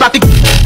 about to